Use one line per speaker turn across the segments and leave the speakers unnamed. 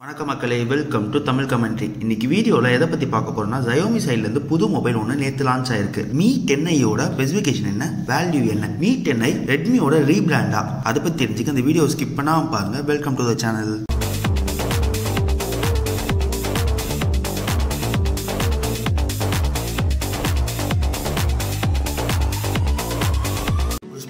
வணக்கம் மக்களே welcome to Tamil commentary இன்னைக்கு வீடியோவில் எதை பற்றி பார்க்க போறோம்னா ஜயோமி சைட்லேருந்து புது மொபைல் ஒன்று நேற்று லான்ச் ஆயிருக்கு. மீ டென்னையோட ஸ்பெசிஃபிகேஷன் என்ன வேல்யூ என்ன? மீ டென்னை ரெட்மியோட ரீபிராண்டா அதை பற்றி தெரிஞ்சுக்க அந்த வீடியோ ஸ்கிப் பண்ணாமல் பாருங்க. Welcome to the channel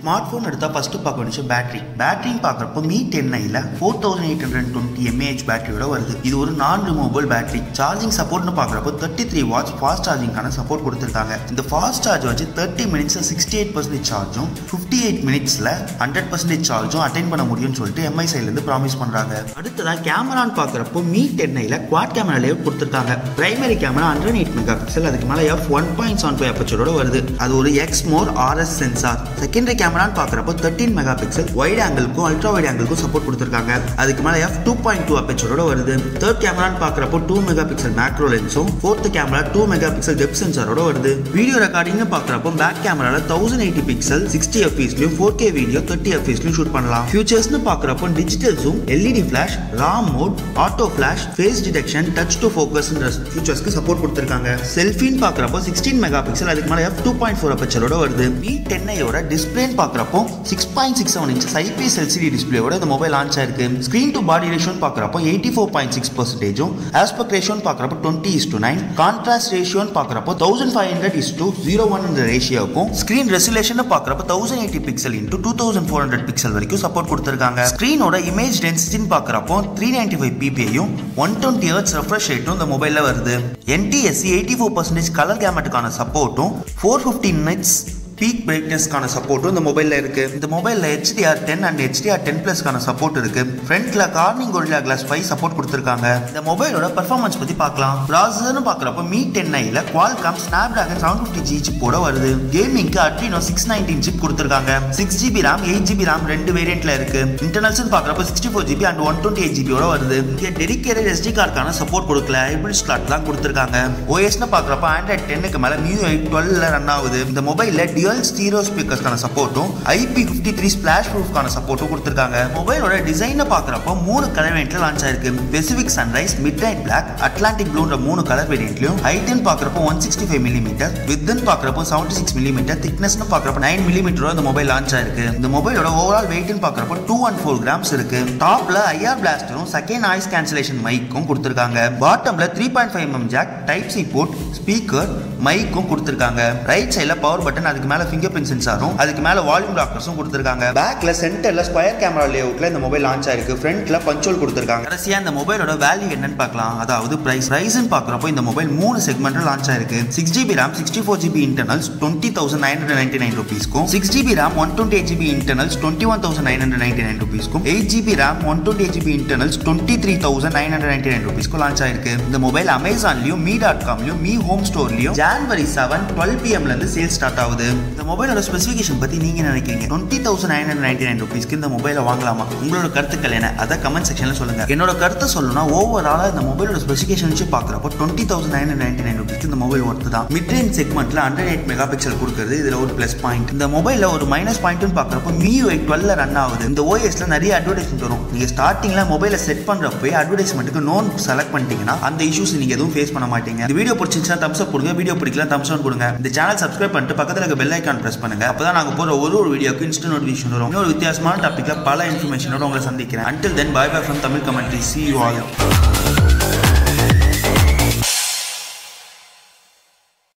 smart phone எடுத்தால் ஃபஸ்ட்டு பார்க்க வேண்டிய பேட்டரி பேட்டரின்னு பார்க்குறப்போ Mi ten ஐயில் four thousand eight hundred twenty mAh பேட்டரியோட வருது. இது ஒரு நான் ரிமூவபிள் பேட்டரி சார்ஜிங் சப்போர்ட்னு பார்க்குறப்போ தேர்ட்டி த்ரீ வாட்ச் ஃபாஸ்ட் சார்ஜிங்கான சப்போர்ட் கொடுத்துருக்காங்க. இந்த ஃபாஸ்ட் சார்ஜ் வச்சு தேர்ட்டி மினிட்ஸில் சிக்ஸ்டி எயிட் பர்சன்டேஜ் சார்ஜும் ஃபிஃப்டி எயிட் மினிட்ஸில் ஹண்ட்ரட் பர்சன்டேஜ் சார்ஜும் அட்டைன் பண்ண முடியும்னு சொல்லிட்டு எம்ஐ சைட்லேருந்து ப்ராமிஸ் பண்ணுறாங்க அடுத்ததாக கேமரான்னு பார்க்குறப்போ மீ டென்னையில் குவாட் கேமரா லேவ் கொடுத்துருக்காங்க. Primary camera hundred eight mega pixel அதுக்கு மேலே F one point seven five அப்பச்சரோட வருது. அது ஒரு X more RS sensor secondary கேமரான்னு பார்க்குறப்போ தேர்ட்டின் மெகா பிக்சல் வைட் ஆங்கிளுக்கும் அல்ட்ரா வைட் ஆங்கிளுக்கும் சப்போர்ட் கொடுத்துருக்காங்க. அதுக்கு மேலே எஃப் டூ பாயிண்ட் டூ அப்பச்சரோட வருது. தேர்ட் கேமரான்னு பார்க்குறப்போ two mega pixel macro லென்ஸும் fourth camera two mega pixel depth சென்சாரோட வருது வீடியோ ரெக்கார்டிங்னு பார்க்குறப்போ பேக் கேமராவில் தௌசண்ட் எயிட்டி பிக்சல் சிக்ஸ்டி எஃப்இஸ்லையும் ஃபோர் கே வீடியோ தேர்ட்டி எஃப்இஸ்லையும் ஷூட் பண்ணலாம். ஃபியூச்சர்ஸ்னு பார்க்குறப்போ digital zoom LED flash ram mode auto flash face detection touch to ஃபோக்கஸ்ன்ற ஃபியூச்சர்ஸ்க்கு support கொடுத்துருக்காங்க. செல்ஃபின்னு பார்க்குறப்போ சிக்ஸ்டீன் மெகா பிக்சல் அதுக்கு மேலே எஃப் டூ பாயிண்ட் ஃபோர் அப்பச்சரோட வருது. மீ டென்னையோட டிஸ்பிளே பார்க்குறப்போ six point six seven inches IPS LCD டிஸ்பிளேயோட இந்த மொபைல் லான்ச் ஆயிருக்கு. ஸ்க்ரீன் டு பாடி ரேஷியோன்னு பார்க்குறப்போ எயிட்டி ஃபோர் பாயிண்ட் சிக்ஸ் பர்சன்டேஜும் ஆஸ்பெக்ட் ரேஷியோன்னு பார்க்குறப்போ twenty is to nine contrast ரேஷியோன்னு பார்க்குறப்போ thousand five hundred is to zero one ரேஷியோக்கும் screen resolution பார்க்குறப்போ thousand eighty pixel into two thousand four hundred pixel வரைக்கும் support கொடுத்துருக்காங்க. ஸ்க்ரீனோட இமேஜ் டென்சிட்டின்னு பார்க்குறப்போ த்ரீ நைன்டி ஃபைவ் பிபிஐயும் ஒன் டுவெண்ட்டி ஹர்ட்ஸ் ரெஃப்ரெஷ் ரேட்டும் இந்த மொபைலில் வருது. NTSC eighty four percentage colour கேமட்டுக்கான சப்போர்ட்டும் ஃபோர் ஃபிஃப்டி மினிட்ஸ் பீக் பிரைட்னஸ்க்கான சப்போர்ட்டும் இந்த மொபைலில் இருக்குது இந்த மொபைலில் HDR ten and HDR ten ப்ளஸ்க்கான support இருக்குது ஃப்ரண்ட்டில் Corning Gorilla glass five support கொடுத்துருக்காங்க. இந்த மொபைலோட பர்ஃபார்மன்ஸ் பற்றி பார்க்கலாம். ப்ராசஸர்னு பார்க்குறப்ப Mi ten ஐயில் Qualcomm Snapdragon seven fifty G சிப்போட வருது. கேமிங்க்கு அட்ரினோ சிக்ஸ் நைன்டீன் சிப் கொடுத்துருக்காங்க. Six GB RAM eight GB RAM ரெண்டு வேரியண்ட்ல இருக்கு. இன்டர்னல்ஸ்னு பார்க்குறப்ப sixty four GB and one twenty eight ஜிபியோட வருது. இங்கே டெடிக்கேட்டட் எஸ்டி கார்டுக்கான சப்போர்ட் கொடுக்கல. ஹைபிரிட் ஸ்லாட் தான் கொடுத்துருக்காங்க. ஓஎஸ்னு பார்க்குறப்ப ஆண்ட்ராய்ட் டென்னுக்கு மேலே மியூ எயிட் டுவெல்ல ரன் ஆகுது. இந்த மொபைலில் டியூல் ஸ்டீரோ ஸ்பீக்கர்ஸ்க்கான சப்போர்ட்டும் ஐபி ஃபிஃப்டி த்ரீ ஸ்பிளாஷ் ப்ரூஃப்க்கான சப்போர்ட்டும் கொடுத்துருக்காங்க. மொபைலோட டிசைனை பார்க்குறப்போ மூணு கலர் வேண்டியில் லான்ச் ஆயிருக்கு. Pacific sunrise midnight black Atlantic ப்ளூன்ற மூணு கலர் வேரியண்ட்லையும் ஹைட்டன் பார்க்குறப்போ ஒன் சிக்ஸ்டி ஃபைவ் மில்லிமீட்டர் வித்னு பார்க்குறப்போ செவன்டி சிக்ஸ் மில்லிமீட்டர் திக்னஸ்னு பார்க்குறப்போ நைன் மில்லிமீட்டரோ இந்த மொபைல் லான்ச் ஆயிருக்கு. இந்த மொபைலோட ஓவரால் வெயிட்னு பார்க்குறப்போ டூ அண்ட் ஃபோர் கிராம்ஸ் இருக்கு. டாப்ல ஐஆர் பிளாஸ்டரும் செகண்ட் நாய்ஸ் கேன்சலேஷன் மைக்கும் கொடுத்துருக்காங்க. பாட்டம்ல three point five M jack type C port speaker மைக்கும் கொடுத்துருக்காங்க. ரைட் சைடில் பவர் பட்டன் அதுக்கு மேலே ஃபிங்கர் பிரிண்ட் சென்சாரும் அதுக்கு மேலே வால்யூம் லாக்கர்ஸும் கொடுத்துருக்காங்க. பேக்ல சென்டர்ல ஸ்கொயர் கேமரா லேஅவுட்ல இந்த மொபைல் லான்ச் ஆயிருக்கு. ஃப்ரண்ட்ல பஞ்சோல் கொடுத்துருக்காங்க. கடைசியா இந்த மொபைலோட வேல்யூ என்னன்னு பார்க்கலாம். அதாவது பிரைஸ் பிரைஸ்னு பார்க்குறப்போ இந்த மொபைல் மூணு செக்மெண்ட்ல லான்ச் ஆயிருக்கு. Six GB RAM sixty four GB internals twenty thousand nine hundred ninety nine ருபீஸ்க்கும் six GB RAM one twenty eight GB internals twenty one thousand nine hundred ninety nine ருபீஸ்க்கும் eight GB RAM one twenty eight GB internals twenty three thousand nine hundred ninety nine ருபீஸ்க்கும் launch ஆயிருக்கு இந்த mobile அமேசான்லயும் Mi dot காம்லயும் Mi home ஸ்டோர்லயும் January seven twelve பிஎம்ல இருந்து sale start ஆகுது. இந்த மொபைலோட ஸ்பெசிஃபிகேஷன் பத்தி நீங்க நினைக்கிறீங்க? Twenty thousand nine hundred ninety nine ருபீஸ்க்கு இந்த மொபைலை வாங்கலாமா? உங்களோட கருத்துக்கள் என்ன? அதை கமெண்ட் செக்ஷன்ல சொல்லுங்க. என்னோட கருத்தை சொல்லணும்னா ஓவராலா இந்த மொபைலோட ஸ்பெசிஃபிகேஷன் வச்சு பாக்குறப்போ twenty thousand nine hundred ninety nine ருபீஸ்க்கு இந்த மொபைல் ஒர்த்து தான். மிட் ரேஞ்ச் செக்மெண்ட்ல ஹண்ட்ரட் எயிட் மெகா பிக்சல் கொடுக்குறது. இதுல ஒரு பிளஸ் பாயிண்ட் இந்த மொபைல்ல ஒரு மைனஸ் பாயிண்ட்னு பார்க்குறப்போ மியூ எயிட் டுவெல்ல ரன் ஆகுது. இந்த ஓஎஸ்ல நிறைய அட்வர்டைஸ்மெண்ட் வரும். நீங்க ஸ்டார்டிங்ல மொபைலை செட் பண்றப்போ அட்வர்டைஸ்மெண்ட்டுக்கு நோன் செலக்ட் பண்ணிட்டீங்கன்னா அந்த இஷ்யூஸ் நீங்க எதுவும் ஃபேஸ் பண்ண மாட்டீங்க. இந்த வீடியோ பிடிச்சிருந்துச்சுன்னா தம்ஸ் அப் கொடுங்க. வீடியோ பிடிக்கலாம் தம்ஸ் டவுன் கொடுங்க. இந்த சேனல் சப்ஸ்கிரைப் பண்ணிட்டு பக்கத்துல இருக்க பெல் ஐக்கான் பிரஸ் பண்ணுங்க. அப்பதான் நாங்கள் போகிற ஒரு ஒரு வீடியோக்கு இன்ஸ்டன்ட் நோட்டிஃபிகேஷன் வரும். இன்னொரு வித்தியாசமான டாப்பிக்கில் பல இன்ஃபர்மேஷனோட உங்களை சந்திக்கிறேன். Until then bye bye from Tamil commentary see you all